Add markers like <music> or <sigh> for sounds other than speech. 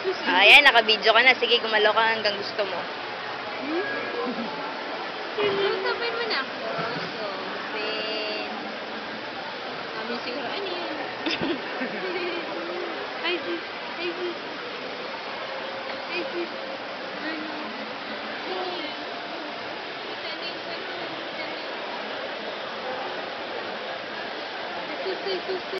<laughs> Ah, Ayan, naka-video ka na. Sige, gumalaw ka hanggang gusto mo. Sabay mo na ako. Open. Kami siguro, ano yun? <laughs> Hi, sis. Hi, sis. Hi, sis. Ano? Sus, sus.